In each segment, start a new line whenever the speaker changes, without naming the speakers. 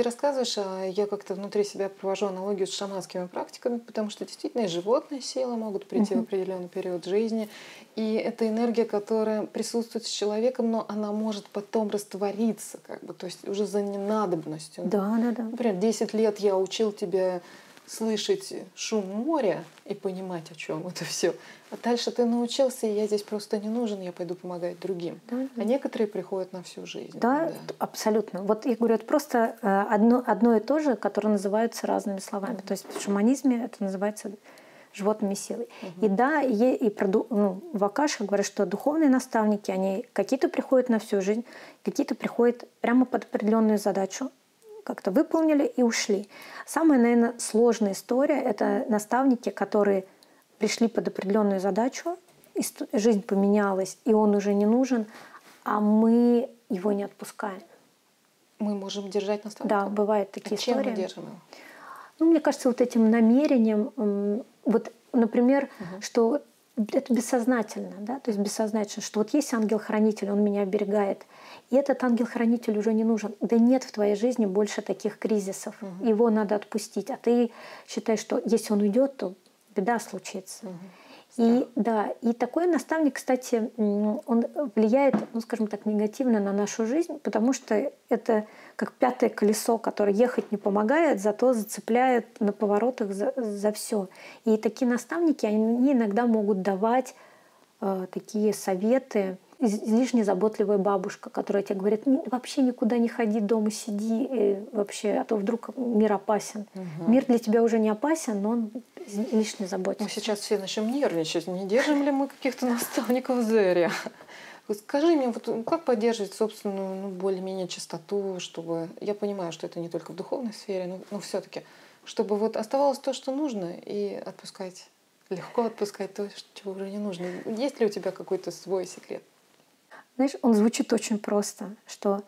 ты рассказываешь, а я как-то внутри себя провожу аналогию с шаманскими практиками, потому что действительно и животные силы могут прийти угу. в определенный период жизни. И это энергия, которая присутствует с человеком, но она может потом раствориться, как бы, то есть уже за ненадобностью.
Да, да, да.
Например, 10 лет я учил тебя слышать шум моря и понимать, о чем это все. А дальше ты научился, и я здесь просто не нужен, я пойду помогать другим. Да, да. А некоторые приходят на всю жизнь.
Да, да, абсолютно. Вот я говорю, это просто э, одно, одно и то же, которое называются разными словами. Mm-hmm. То есть в шаманизме это называется животными силой. Угу. И да, и, и про, ну, в Акаше говорят, что духовные наставники, они какие-то приходят на всю жизнь, какие-то приходят прямо под определенную задачу, как-то выполнили и ушли. Самая, наверное, сложная история – это наставники, которые пришли под определенную задачу, жизнь поменялась, и он уже не нужен, а мы его не отпускаем.
Мы можем держать наставника?
Да, бывают такие
а
истории.
Чем мы держим его?
Ну, мне кажется, вот этим намерением, вот, например, угу. что это бессознательно, да, то есть бессознательно, что вот есть ангел-хранитель, он меня оберегает, и этот ангел-хранитель уже не нужен. Да нет в твоей жизни больше таких кризисов, угу. его надо отпустить, а ты считаешь, что если он уйдет, то беда случится. Угу. И да, и такой наставник, кстати, он влияет, ну, скажем так, негативно на нашу жизнь, потому что это как пятое колесо, которое ехать не помогает, зато зацепляет на поворотах за, за все. И такие наставники, они иногда могут давать э, такие советы, излишне заботливая бабушка, которая тебе говорит, вообще никуда не ходи, дома сиди, и вообще, а то вдруг мир опасен. Угу. Мир для тебя уже не опасен, но он излишне заботится.
Мы сейчас все начнем нервничать. Не держим ли мы каких-то наставников зря? Скажи мне, вот как поддерживать собственную ну, более-менее чистоту, чтобы... Я понимаю, что это не только в духовной сфере, но, но все-таки, чтобы вот оставалось то, что нужно, и отпускать, легко отпускать то, чего уже не нужно. Есть ли у тебя какой-то свой секрет?
Знаешь, он звучит очень просто, что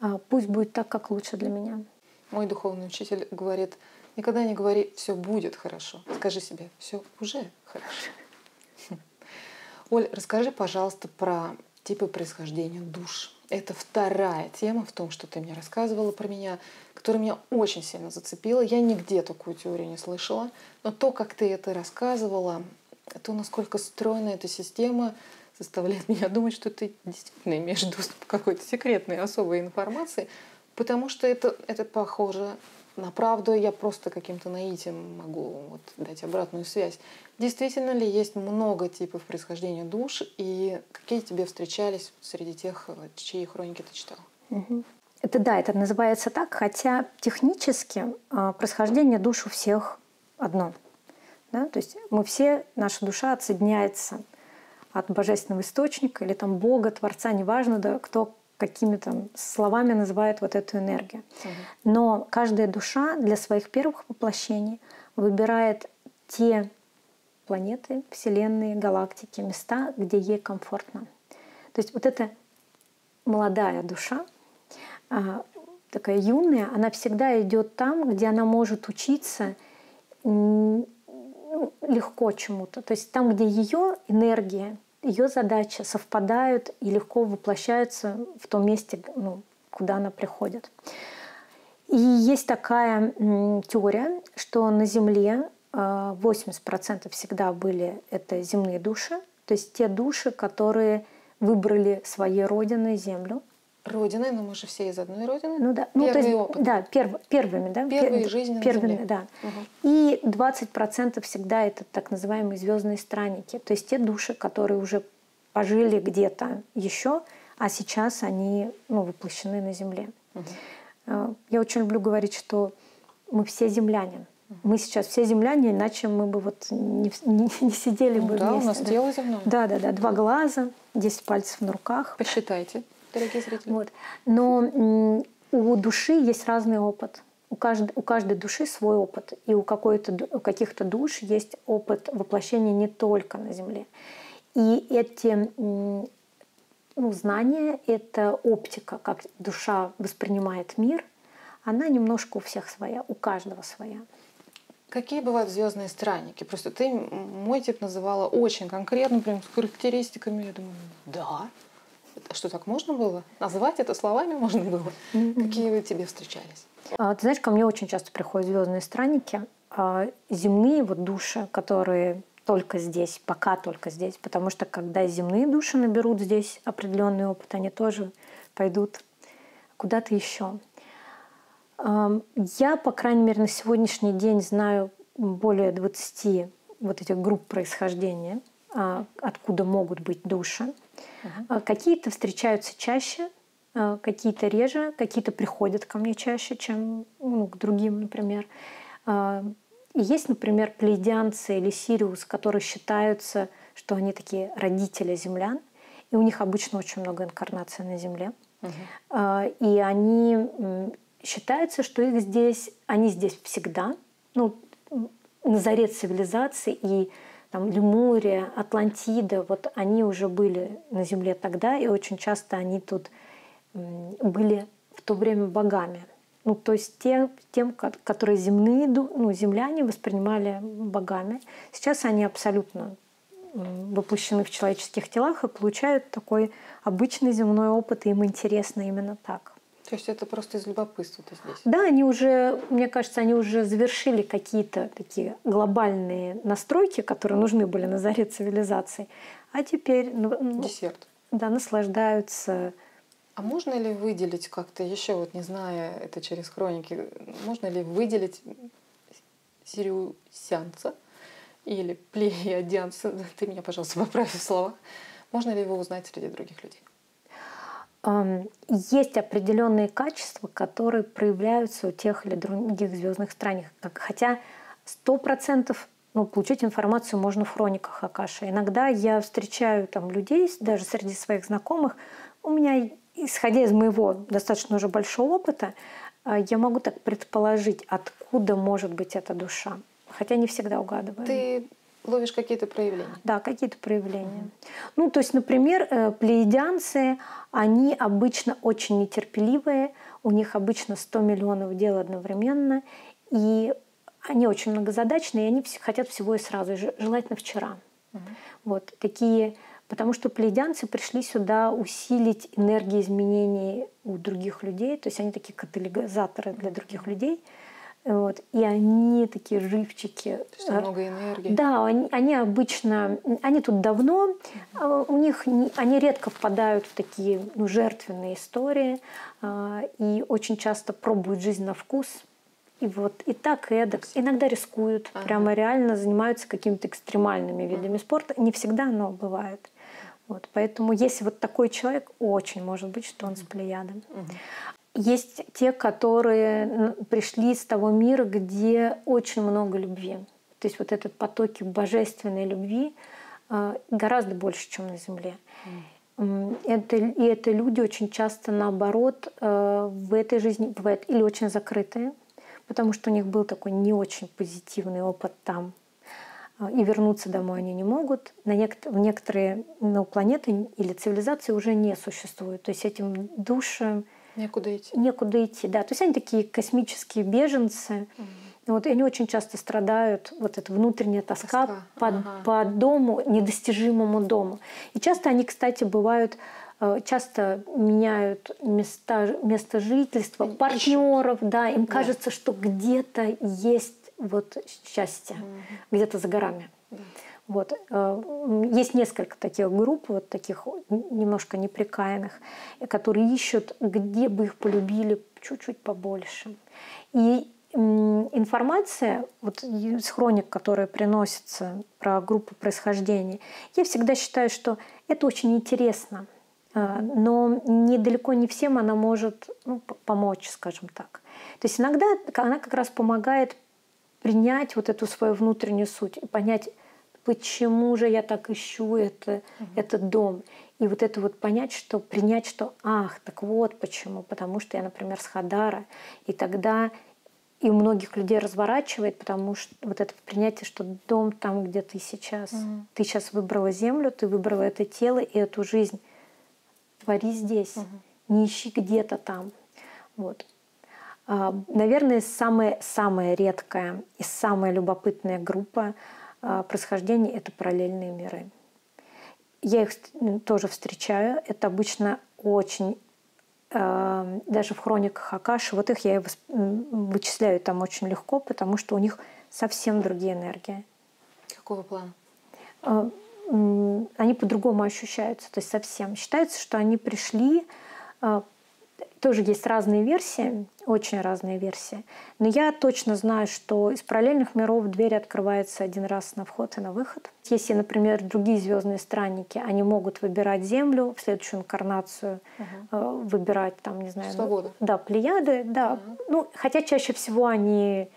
а, пусть будет так, как лучше для меня.
Мой духовный учитель говорит, никогда не говори «все будет хорошо». Скажи себе «все уже хорошо». Оль, расскажи, пожалуйста, про типы происхождения душ. Это вторая тема в том, что ты мне рассказывала про меня, которая меня очень сильно зацепила. Я нигде такую теорию не слышала, но то, как ты это рассказывала, то, насколько стройна эта система, заставляет меня думать, что ты действительно имеешь доступ к какой-то секретной особой информации, потому что это, это похоже на правду, я просто каким-то наитием могу вот дать обратную связь. Действительно ли есть много типов происхождения душ, и какие тебе встречались среди тех, чьи хроники ты читал?
Это да, это называется так, хотя технически э, происхождение душ у всех одно. Да? То есть мы все, наша душа отсоединяется от божественного источника или там Бога, Творца, неважно, да, кто какими там словами называет вот эту энергию. Но каждая душа для своих первых воплощений выбирает те планеты, вселенные, галактики, места, где ей комфортно. То есть вот эта молодая душа, а, такая юная, она всегда идет там, где она может учиться легко чему-то. То есть там, где ее энергия, ее задача совпадают и легко воплощаются в том месте, ну, куда она приходит. И есть такая теория, что на Земле 80% а, всегда были это земные души, то есть те души, которые выбрали своей родиной Землю,
Родины, но мы же все из одной родины.
Ну да, ну, то есть, опыт. да, перв, первыми, да,
первые пер, жизни
первыми,
на
да. Угу. И 20% всегда это так называемые звездные странники, то есть те души, которые уже пожили где-то еще, а сейчас они ну, воплощены на Земле. Угу. Я очень люблю говорить, что мы все земляне. Мы сейчас все земляне, иначе мы бы вот не, не, не сидели ну, бы
да,
вместе.
у нас да. тело земное.
Да, да, да. Два глаза, 10 пальцев на руках.
Посчитайте дорогие зрители.
Вот. Но у души есть разный опыт. У каждой, у каждой души свой опыт. И у, какой-то, у каких-то душ есть опыт воплощения не только на Земле. И эти ну, знания, это оптика, как душа воспринимает мир, она немножко у всех своя, у каждого своя.
Какие бывают звездные странники? Просто ты мой тип называла очень конкретно, прям с характеристиками. Я думаю, да, что так можно было? Назвать это словами можно было? Mm-hmm. Какие вы тебе встречались?
А, ты знаешь, ко мне очень часто приходят звездные странники, а земные вот души, которые только здесь, пока только здесь, потому что когда земные души наберут здесь определенный опыт, они тоже пойдут куда-то еще. Я, по крайней мере, на сегодняшний день знаю более 20 вот этих групп происхождения, а, откуда могут быть души. Uh-huh. Какие-то встречаются чаще, а, какие-то реже, какие-то приходят ко мне чаще, чем ну, к другим, например. И есть, например, плейдианцы или Сириус, которые считаются, что они такие родители землян, и у них обычно очень много инкарнаций на Земле. Uh-huh. И они считается, что их здесь, они здесь всегда, ну, на заре цивилизации и там Лемурия, Атлантида, вот они уже были на Земле тогда, и очень часто они тут были в то время богами. Ну, то есть те, тем, которые земные, ну, земляне воспринимали богами. Сейчас они абсолютно воплощены в человеческих телах и получают такой обычный земной опыт, и им интересно именно так.
То есть это просто из любопытства ты здесь?
Да, они уже, мне кажется, они уже завершили какие-то такие глобальные настройки, которые нужны были на заре цивилизации. А теперь... Ну,
ну Десерт.
Да, наслаждаются
а можно ли выделить как-то еще, вот не зная это через хроники, можно ли выделить сириусянца или плеядянца, ты меня, пожалуйста, поправь в словах, можно ли его узнать среди других людей?
Есть определенные качества, которые проявляются у тех или других звездных странах. Хотя сто процентов ну, получить информацию можно в хрониках Акаши. Иногда я встречаю там людей, даже среди своих знакомых. У меня исходя из моего достаточно уже большого опыта, а, я могу так предположить, откуда может быть эта душа. Хотя не всегда угадываю.
Ты ловишь какие-то проявления?
Да, какие-то проявления. mm Ну, то есть, например, э, плеядианцы, они обычно очень нетерпеливые, у них обычно 100 миллионов дел одновременно, и они очень многозадачные, и они хотят всего и сразу, желательно вчера. mm Вот такие Потому что плейдянцы пришли сюда усилить энергии изменений у других людей. То есть они такие катализаторы для других людей. Вот. И они такие живчики.
То есть много энергии.
Да, они, они обычно, они тут давно, а у них они редко впадают в такие ну, жертвенные истории а, и очень часто пробуют жизнь на вкус. И вот и так, и эдак. Иногда рискуют, ага. прямо реально занимаются какими-то экстремальными видами спорта. Не всегда, но бывает. Вот, поэтому если вот такой человек, очень может быть, что он с плеядом. Есть те, которые пришли с того мира, где очень много любви. То есть вот этот потоки божественной любви а, гораздо больше, чем на Земле. Это, и это люди очень часто наоборот а, в этой жизни бывают или очень закрытые, потому что у них был такой не очень позитивный опыт там, а, и вернуться домой они не могут. На нек- в некоторые ну, планеты или цивилизации уже не существуют. То есть этим душам
некуда идти.
Некуда идти, да. То есть они такие космические беженцы. Mm. Вот, и они очень часто страдают, вот эта внутренняя тоска, тоска. По, ага. по дому, недостижимому дому. И часто они, кстати, бывают э, часто меняют места, место жительства, партнеров, да, им да. кажется, что где-то есть вот счастье mm-hmm. где-то за горами. Mm-hmm. Вот. Э, есть несколько таких групп, вот таких немножко неприкаянных, которые ищут, где бы их полюбили чуть-чуть побольше. И информация вот из хроник, которая приносится про группу происхождения, я всегда считаю, что это очень интересно, э, но недалеко не всем она может ну, помочь, скажем так. То есть иногда она как раз помогает принять вот эту свою внутреннюю суть и понять, почему же я так ищу это, угу. этот дом. И вот это вот понять, что принять, что ах, так вот почему. Потому что я, например, с Хадара. И тогда и у многих людей разворачивает, потому что вот это принятие, что дом там, где ты сейчас. Угу. Ты сейчас выбрала землю, ты выбрала это тело и эту жизнь. Твори здесь. Угу. Не ищи где-то там. Вот. А, наверное, самая, самая редкая и самая любопытная группа происхождения – это параллельные миры. Я их тоже встречаю. Это обычно очень э, даже в хрониках Акаши, вот их я вычисляю там очень легко, потому что у них совсем другие энергии.
Какого плана?
Э, они по-другому ощущаются, то есть совсем. Считается, что они пришли тоже есть разные версии, очень разные версии. Но я точно знаю, что из параллельных миров дверь открывается один раз на вход и на выход. Если, например, другие звездные странники, они могут выбирать Землю в следующую инкарнацию, угу. выбирать там, не знаю. Ну, да, плеяды, да. Угу. Ну, хотя чаще всего они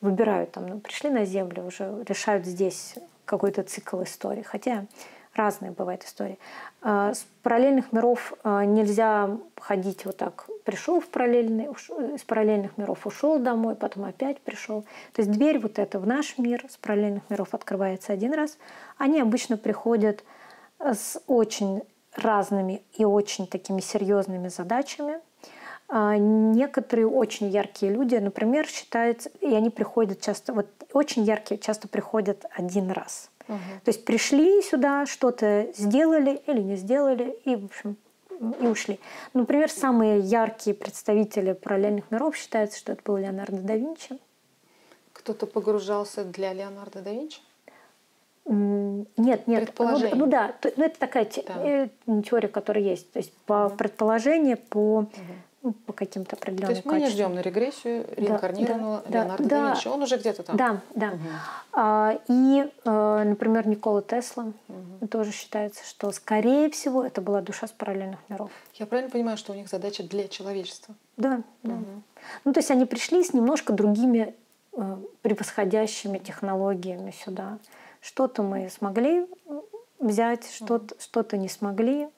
выбирают там, ну, пришли на Землю, уже решают здесь какой-то цикл истории. Хотя разные бывают истории. А, с параллельных миров а, нельзя ходить вот так. Пришел в параллельный, из параллельных миров ушел домой, потом опять пришел. То есть дверь вот эта в наш мир с параллельных миров открывается один раз. Они обычно приходят с очень разными и очень такими серьезными задачами. А, некоторые очень яркие люди, например, считаются, и они приходят часто, вот очень яркие часто приходят один раз – Угу. То есть пришли сюда, что-то сделали или не сделали, и, в общем, и ушли. Например, самые яркие представители параллельных миров считается, что это был Леонардо да Винчи.
Кто-то погружался для Леонардо да Винчи?
Нет, нет. Ну, ну да, ну, это такая да. Э, теория, которая есть. То есть по угу. предположению, по угу ну, по каким-то определенным
То есть мы не ждем на регрессию реинкарнированного да, Леонардо да, да Винчи. Он уже где-то там.
Да, да. Угу. А, и, а, например, Никола Тесла угу. тоже считается, что, скорее всего, это была душа с параллельных миров.
Я правильно понимаю, что у них задача для человечества?
Да, да. Угу. Ну, то есть они пришли с немножко другими э, превосходящими технологиями сюда. Что-то мы смогли взять, что-то, что-то не смогли.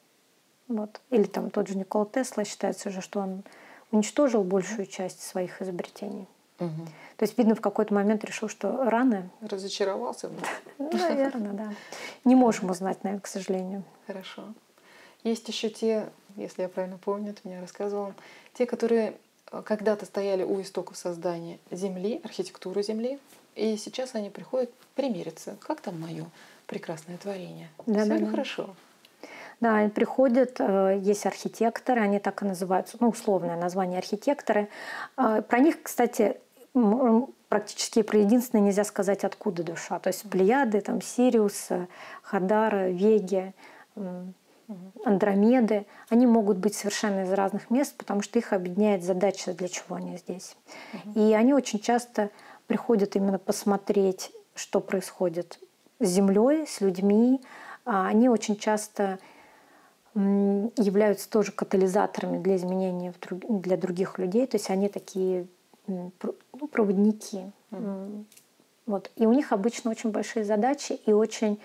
Вот. Или там тот же Никола Тесла считается же, что он уничтожил большую часть своих изобретений. Угу. То есть, видно, в какой-то момент решил, что рано.
Разочаровался.
Наверное, да. Не можем узнать, наверное, к сожалению.
Хорошо. Есть еще те, если я правильно помню, ты мне рассказывал, те, которые э, когда-то стояли у истоков создания Земли, архитектуры Земли, и сейчас они приходят примириться. Как там мое прекрасное творение? Да, Все да, ли да. хорошо?
Да, они приходят, э, есть архитекторы, они так и называются, ну, условное название архитекторы. Э, про них, кстати, практически про единственное нельзя сказать, откуда душа. То есть Плеяды, там, Сириус, Хадара, Веги, Андромеды, они могут быть совершенно из разных мест, потому что их объединяет задача, для чего они здесь. И они очень часто приходят именно посмотреть, что происходит с Землей, с людьми. А они очень часто являются тоже катализаторами для изменения для других людей. То есть они такие ну, проводники. Mm. Вот. И у них обычно очень большие задачи и очень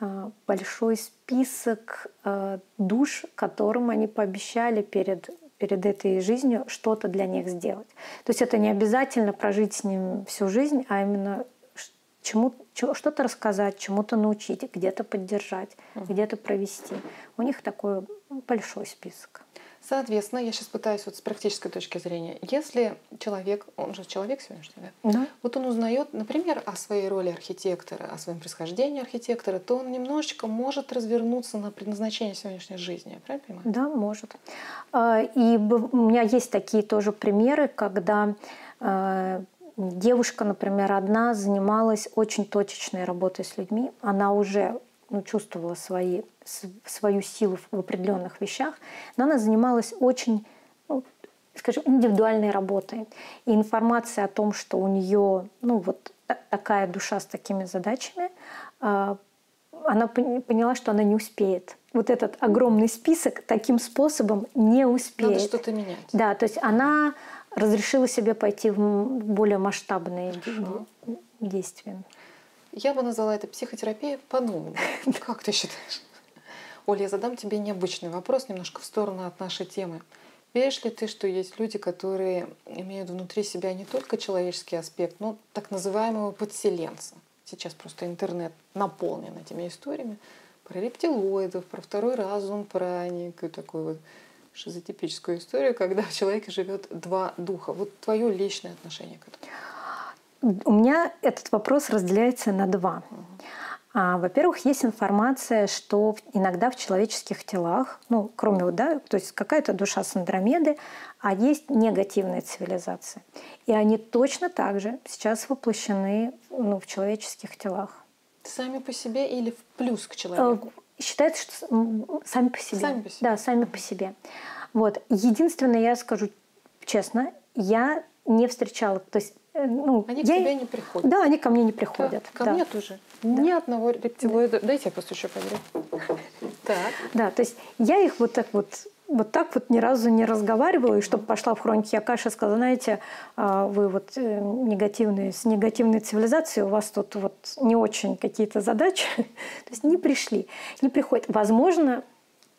э, большой список э, душ, которым они пообещали перед, перед этой жизнью что-то для них сделать. То есть это не обязательно прожить с ним всю жизнь, а именно чему, что-то рассказать, чему-то научить, где-то поддержать, uh где-то провести. У них такой большой список.
Соответственно, я сейчас пытаюсь вот с практической точки зрения. Если человек, он же человек сегодняшний, да? Да. Вот он узнает, например, о своей роли архитектора, о своем происхождении архитектора, то он немножечко может развернуться на предназначение сегодняшней жизни. Я правильно понимаю?
Да, может. А, и у меня есть такие тоже примеры, когда а, Девушка, например, одна занималась очень точечной работой с людьми. Она уже ну, чувствовала свои, свою силу в определенных вещах, но она занималась очень, ну, скажем, индивидуальной работой. И информация о том, что у нее ну, вот такая душа с такими задачами, а, она поняла, что она не успеет. Вот этот огромный список таким способом не успеет. Надо
что-то менять.
Да, то есть она разрешила себе пойти в более масштабные Хорошо. действия.
Я бы назвала это психотерапией по-новому. Как ты считаешь? Оля, я задам тебе необычный вопрос, немножко в сторону от нашей темы. Веришь ли ты, что есть люди, которые имеют внутри себя не только человеческий аспект, но так называемого подселенца? Сейчас просто интернет наполнен этими историями про рептилоидов, про второй разум, про некую такую вот шизотипическую историю, когда в человеке живет два духа. Вот твое личное отношение к этому.
У меня этот вопрос разделяется на два. А, во-первых, есть информация, что иногда в человеческих телах, ну, кроме вот, да, то есть какая-то душа с Андромеды, а есть негативные цивилизации. И они точно так же сейчас воплощены ну, в человеческих телах.
Сами по себе или в плюс к человеку?
Считается, что сами по себе.
Сами по себе.
Да, сами по себе. Вот. Единственное, я скажу честно, я не встречала, то есть
Э, ну, они я... к тебе не приходят.
Да, они ко мне не приходят.
Да, ко
да.
мне тоже. Да. Ни одного рептилоида. Да. Дайте я постучу по
Так. Да, то есть я их вот так вот вот так вот ни разу не разговаривала, и чтобы пошла в хроники Акаши сказала, знаете, а, вы вот э, негативные, с негативной цивилизацией, у вас тут вот не очень какие-то задачи, то есть не пришли, не приходят. Возможно,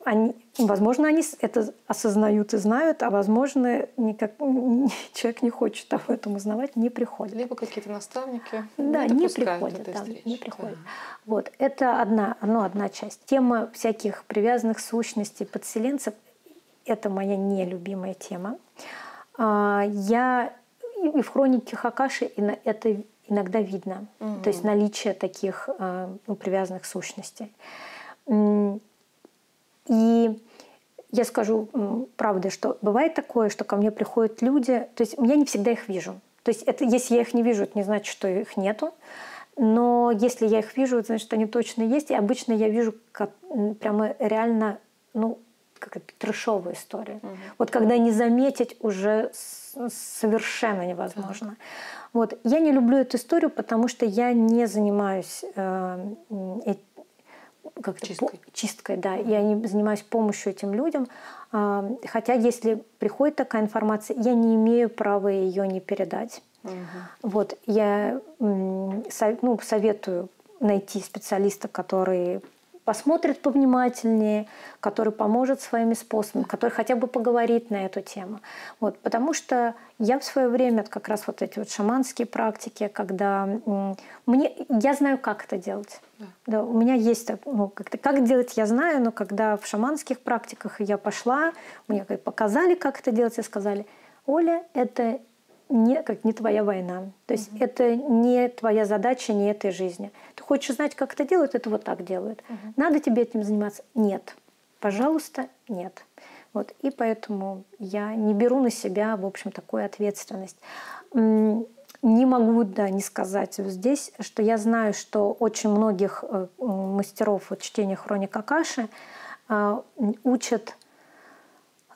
они, возможно, они это осознают и знают, а возможно, никак, человек не хочет об этом узнавать, не приходит.
Либо какие-то наставники
да, не, не приходят. Да, не приходят. Да. Вот, это одна, ну, одна часть. Тема всяких привязанных сущностей, подселенцев – это моя нелюбимая тема. А, я и в хронике Хакаши это иногда видно, угу. то есть наличие таких а, ну, привязанных сущностей. И я скажу правду, что бывает такое, что ко мне приходят люди, то есть я не всегда их вижу. То есть это, если я их не вижу, это не значит, что их нету. Но если я их вижу, это значит, что они точно есть. И обычно я вижу как, прямо реально, ну, как это, трешовая история. Угу. Вот когда не заметить уже совершенно невозможно. Так. Вот. Я не люблю эту историю, потому что я не занимаюсь э, как чисткой. чисткой, да. Я не занимаюсь помощью этим людям. А, хотя, если приходит такая информация, я не имею права ее не передать. Угу. Вот я ну, советую найти специалиста, который посмотрит повнимательнее, который поможет своими способами, который хотя бы поговорит на эту тему. Вот, потому что я в свое время, как раз вот эти вот шаманские практики, когда мне, я знаю, как это делать. Да. Да, у меня есть, ну, как-то, как делать я знаю, но когда в шаманских практиках я пошла, мне показали, как это делать, и сказали, Оля, это не, как не твоя война. То есть угу. это не твоя задача, не этой жизни. Ты хочешь знать, как это делают, это вот так делают. Угу. Надо тебе этим заниматься? Нет. Пожалуйста, нет. Вот. И поэтому я не беру на себя, в общем, такую ответственность. Не могу, да, не сказать здесь, что я знаю, что очень многих э, мастеров вот, чтения хроник Акаши э, учат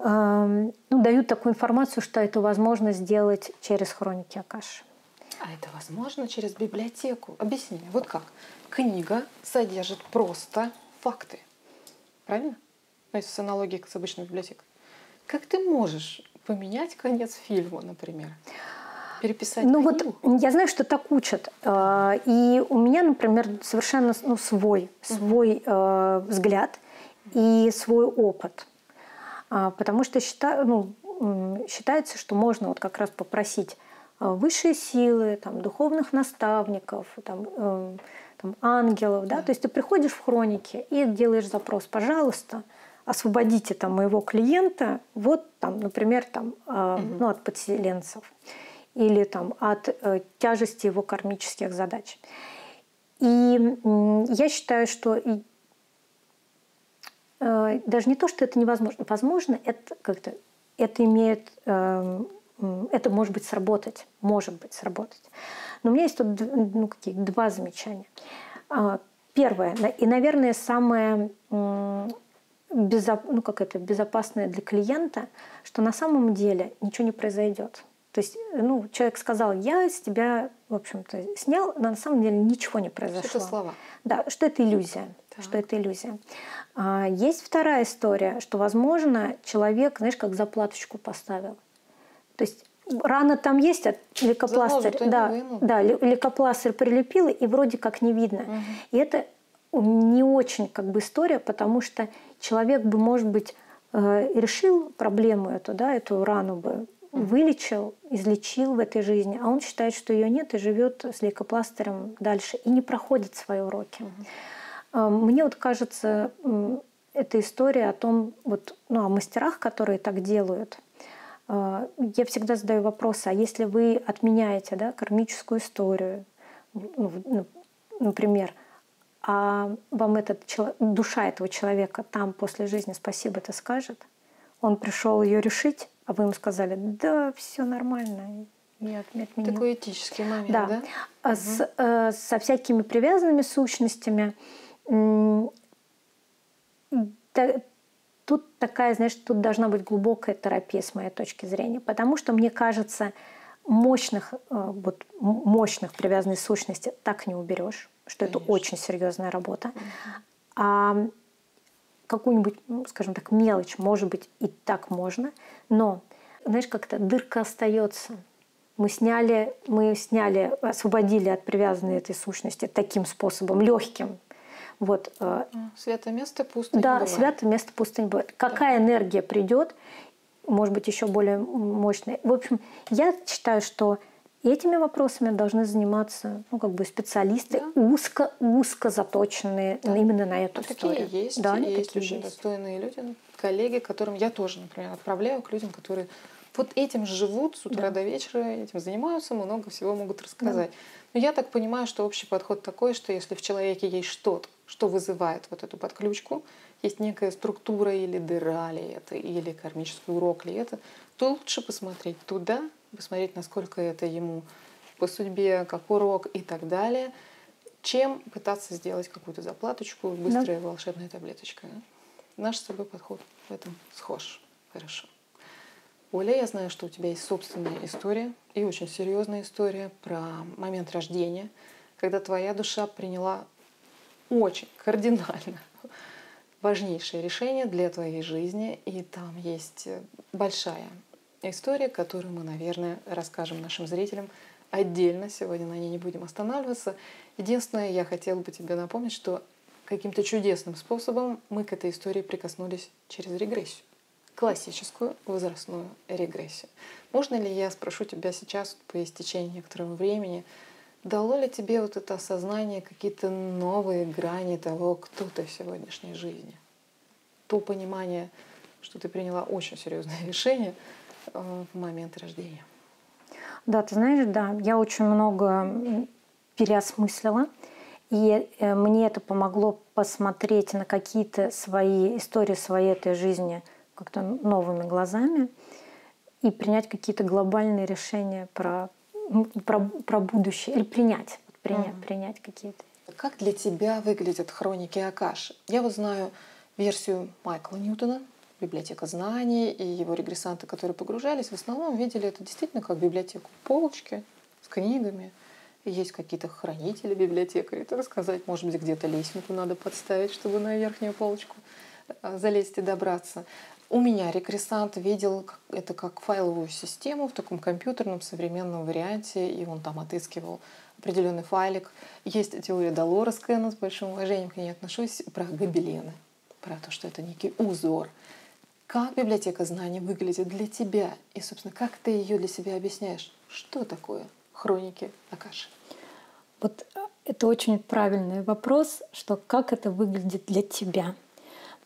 ну, дают такую информацию, что это возможно сделать через хроники Акаши.
А это возможно через библиотеку? Объясни вот как? Книга содержит просто факты. Правильно? Ну, если с аналогией с обычной библиотекой. Как ты можешь поменять конец фильма, например? Переписать
Ну
книгу?
вот я знаю, что так учат. А, и у меня, например, совершенно ну, свой, свой uh взгляд и свой опыт – потому что считаю, ну, считается, что можно вот как раз попросить а, высшие силы, там, духовных наставников, там, э, там, ангелов, да? то есть ты приходишь в хроники и делаешь запрос, пожалуйста, освободите там моего клиента, вот там, например, там, э, угу. ну, от подселенцев или там от э, тяжести его кармических задач. И э, я считаю, что даже не то, что это невозможно. Возможно, это как-то это имеет, эм, это может быть сработать, может быть сработать. Но у меня есть тут ну, какие, два замечания. А, первое, и, наверное, самое безо, ну, как это, безопасное для клиента, что на самом деле ничего не произойдет. То есть, ну, человек сказал, я с тебя, в общем-то, снял, но на самом деле ничего не произошло. Что
это слова.
Да, что это иллюзия. Так. Что это иллюзия. А есть вторая история, что, возможно, человек, знаешь, как заплаточку поставил. То есть рана там есть, а лейкопластырь, да, да, лейкопластырь прилепила, и вроде как не видно. Угу. И это не очень как бы история, потому что человек бы, может быть, э, решил проблему эту, да, эту рану бы вылечил, излечил в этой жизни, а он считает, что ее нет и живет с лейкопластырем дальше и не проходит свои уроки. А, мне вот кажется, эта история о том, вот, ну, о мастерах, которые так делают. А, я всегда задаю вопрос, а если вы отменяете да, кармическую историю, ну, ну например, а вам этот душа этого человека там после жизни спасибо это скажет. Он пришел ее решить, а вы ему сказали, да, все нормально,
я отменил. Такой этический момент,
да?
да?
А с, э, со всякими привязанными сущностями да, тут такая, знаешь, тут должна быть глубокая терапия с моей точки зрения, потому что мне кажется, мощных, э, вот, мощных привязанных сущностей так не уберешь, что Конечно. это очень серьезная работа. Угу. А какую-нибудь, ну, скажем так, мелочь, может быть, и так можно, но, знаешь, как-то дырка остается. Мы сняли, мы сняли, освободили от привязанной этой сущности таким способом, легким. Вот.
Э, святое место пусто
да, не бывает. святое место пусто не бывает. Какая да. энергия придет, может быть, еще более мощная. В общем, я считаю, что этими вопросами должны заниматься ну, как бы специалисты да. узко, узко заточенные да. именно на эту а историю.
Такие есть, да, есть такие очень есть. достойные люди, коллеги, которым я тоже, например, отправляю к людям, которые вот этим живут с утра да. до вечера, этим занимаются, много всего могут рассказать. Да. Но я так понимаю, что общий подход такой, что если в человеке есть что-то, что вызывает вот эту подключку, есть некая структура или дыра ли это, или кармический урок ли это, то лучше посмотреть туда, посмотреть, насколько это ему по судьбе, как урок и так далее, чем пытаться сделать какую-то заплаточку, быстрая да. волшебная таблеточка. Наш с тобой подход в этом схож. Хорошо. Оля, я знаю, что у тебя есть собственная история и очень серьезная история про момент рождения, когда твоя душа приняла очень кардинально важнейшее решение для твоей жизни, и там есть большая история, которую мы, наверное, расскажем нашим зрителям отдельно. Сегодня на ней не будем останавливаться. Единственное, я хотела бы тебе напомнить, что каким-то чудесным способом мы к этой истории прикоснулись через регрессию. Классическую возрастную регрессию. Можно ли я спрошу тебя сейчас, по истечении некоторого времени, дало ли тебе вот это осознание какие-то новые грани того, кто ты в сегодняшней жизни? То понимание, что ты приняла очень серьезное решение в момент рождения.
Да, ты знаешь, да, я очень много переосмыслила. И э, мне это помогло посмотреть на какие-то свои истории своей этой жизни как-то новыми глазами и принять какие-то глобальные решения про, про, про будущее. Или принять, принять, угу. принять какие-то.
Как для тебя выглядят хроники Акаши? Я вот знаю версию Майкла Ньютона, библиотека знаний, и его регрессанты, которые погружались, в основном видели это действительно как библиотеку. Полочки с книгами, есть какие-то хранители, библиотекари, это рассказать, может быть, где-то лестницу надо подставить, чтобы на верхнюю полочку э, залезть и добраться. У меня регрессант видел это как файловую систему в таком компьютерном современном варианте, и он там отыскивал определенный файлик. Есть теория Долора Скэна, с большим уважением к ней отношусь, про гобелены, про то, что это некий узор. Как библиотека знаний выглядит для тебя? И, собственно, как ты ее для себя объясняешь? Что такое хроники Акаши?
Вот э, это очень правильный вопрос, что как это выглядит для тебя.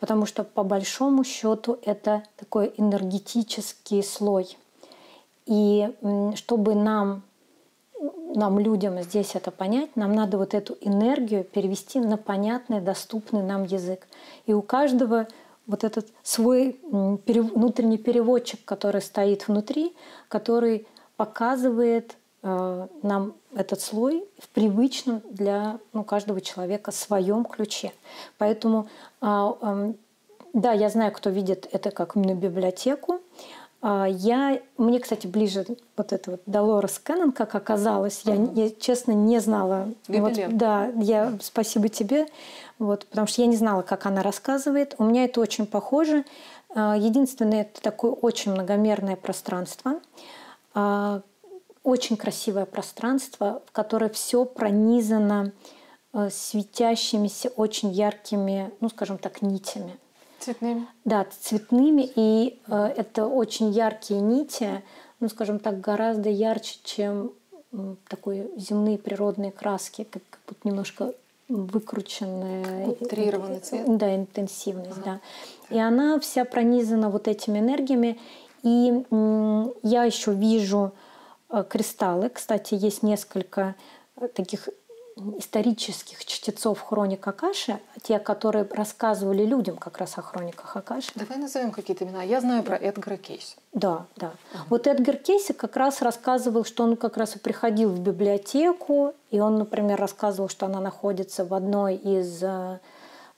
Потому что по большому счету это такой энергетический слой. И чтобы нам, нам, людям здесь это понять, нам надо вот эту энергию перевести на понятный, доступный нам язык. И у каждого вот этот свой внутренний переводчик, который стоит внутри, который показывает Э, нам этот слой в привычном для ну, каждого человека своем ключе. Поэтому, а, да, я знаю, кто видит это как именно библиотеку. А, я, мне, кстати, ближе вот это вот Долорес Кеннон, как оказалось. Я, я честно, не знала. Вот, да, я спасибо тебе, вот, потому что я не знала, как она рассказывает. У меня это очень похоже. А, единственное, это такое очень многомерное пространство, очень красивое пространство, в которое все пронизано э, светящимися, очень яркими, ну, скажем так, нитями.
Цветными?
Да, цветными. И э, это очень яркие нити, ну, скажем так, гораздо ярче, чем э, такой земные природные краски, как, как будто немножко выкрученная.
Утрированный цвет.
Да, интенсивность, ага. да. И она вся пронизана вот этими энергиями. И я еще вижу Э, кристаллы. Кстати, есть несколько э, таких исторических чтецов хроник Акаши, те, которые рассказывали людям как раз о хрониках Акаши.
Давай назовем какие-то имена. Я знаю про Эдгара Кейси.
Да, да. Угу. Вот Эдгар Кейси как раз рассказывал, что он как раз и приходил в библиотеку, и он, например, рассказывал, что она находится в одной из э,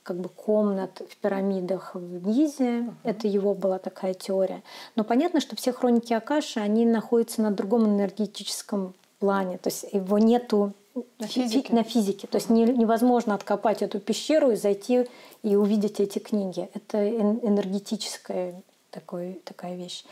как бы комнат в пирамидах в Гизе. Uh-huh. Это его была такая теория. Но понятно, что все хроники Акаши, они находятся на другом энергетическом плане. То есть его нету
на физике.
На физике. То есть не, невозможно откопать эту пещеру и зайти и увидеть эти книги. Это энергетическая такой, такая вещь.